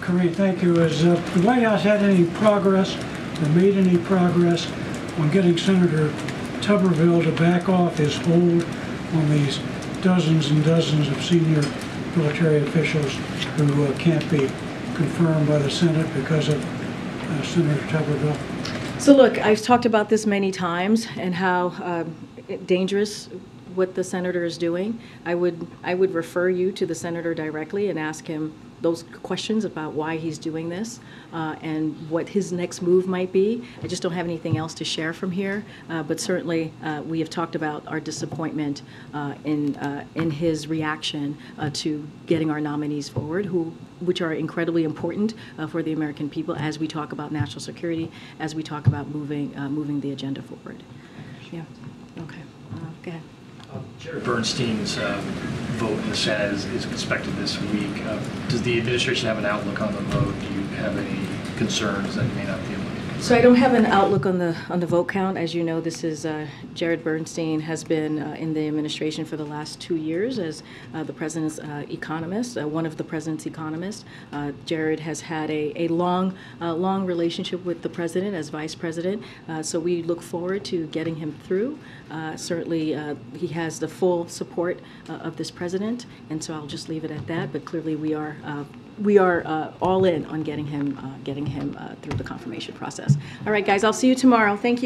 Karine, thank you. Has uh, the White House had any progress or made any progress on getting Senator Tuberville to back off his hold on these dozens and dozens of senior military officials who uh, can't be confirmed by the Senate because of uh, Senator Tuberville? So look, I've talked about this many times and how um, dangerous what the senator is doing. I would, I would refer you to the senator directly and ask him those questions about why he's doing this uh, and what his next move might be. I just don't have anything else to share from here, uh, but certainly uh, we have talked about our disappointment uh, in, uh, in his reaction uh, to getting our nominees forward, who, which are incredibly important for the American people as we talk about national security, as we talk about moving, moving the agenda forward. Yeah, okay, go ahead. Jared Bernstein's vote in the Senate is is expected this week. Uh, Does the administration have an outlook on the vote? Do you have any concerns that you may not be able? So I don't have an outlook on the, on the vote count. As you know, this is, uh, Jared Bernstein has been uh, in the administration for the last two years as uh, the president's uh, economist, uh, one of the president's economists. Uh, Jared has had a, a long, long relationship with the president as vice president, so we look forward to getting him through. Certainly, he has the full support of this president, and so I'll just leave it at that, but clearly we are we are uh, all in on getting him, uh, getting him uh, through the confirmation process. All right, guys, I'll see you tomorrow. Thank you.